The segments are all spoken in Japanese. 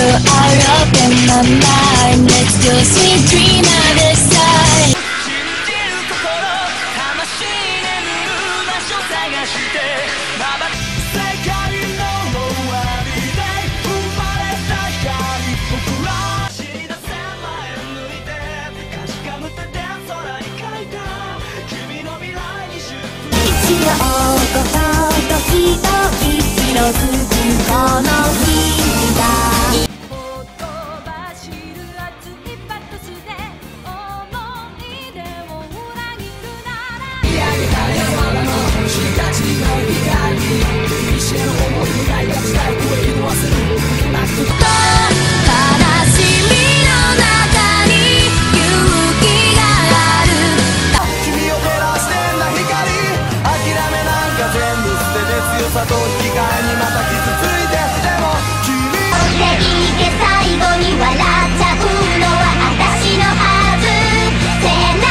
「信じる心」「悲しんでる場所」「探して」「世界のもうあるで踏まれたじゃん」「僕は死の千万円抜いて」「畏ひとひとひとつくこの日」強さと引き換えにまた傷ついてでも君はていて最後に笑っちゃうのは私のはずせな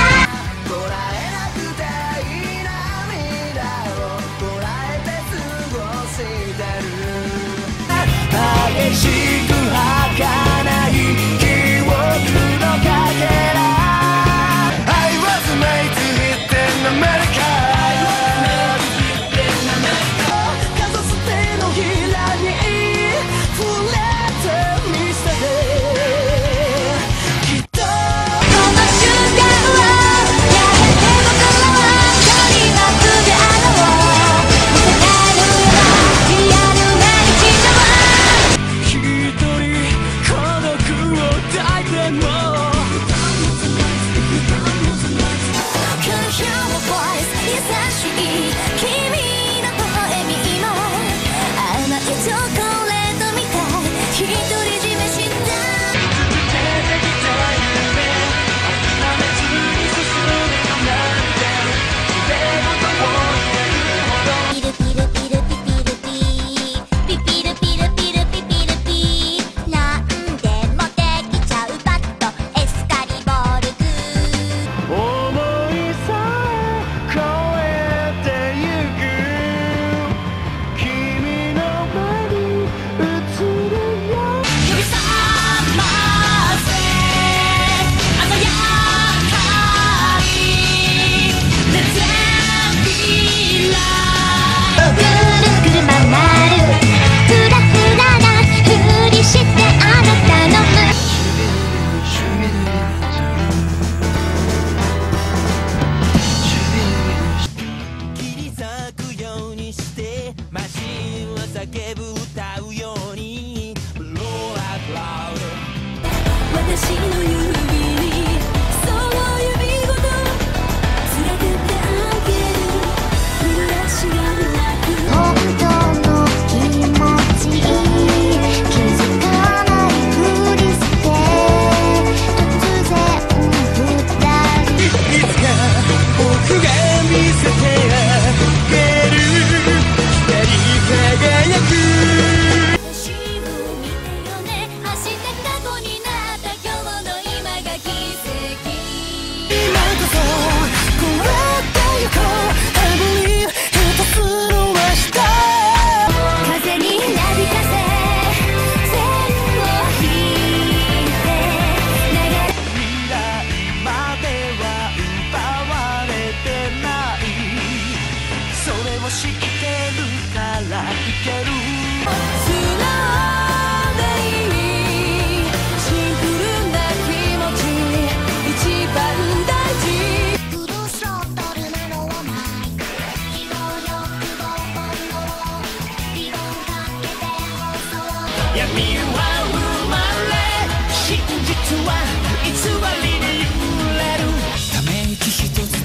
こらえなくていい涙を捉らえて過ごしてる激しい叫ぶ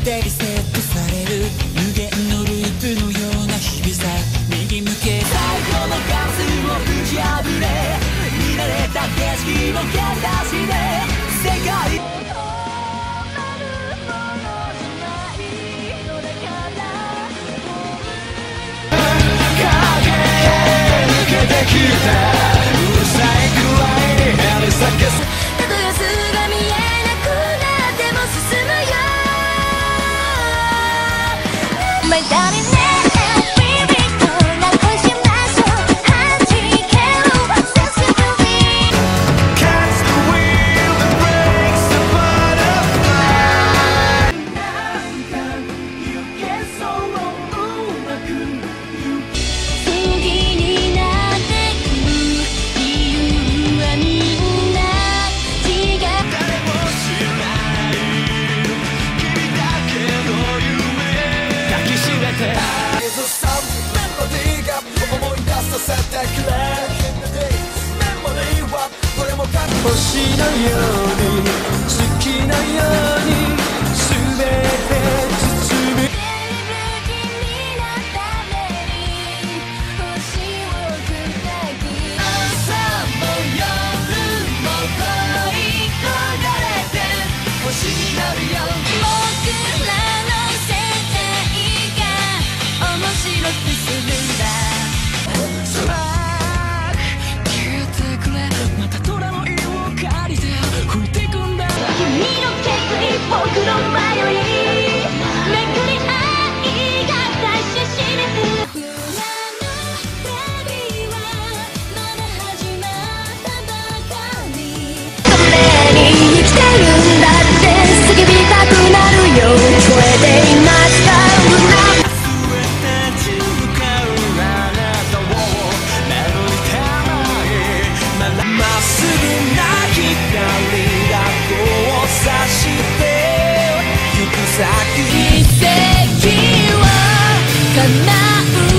でリセットされる無限のループのような日々さ右向け。最後のガスを打ち破れ見慣れた景色を蹴り出して世界「消えてきて」星のように I'm not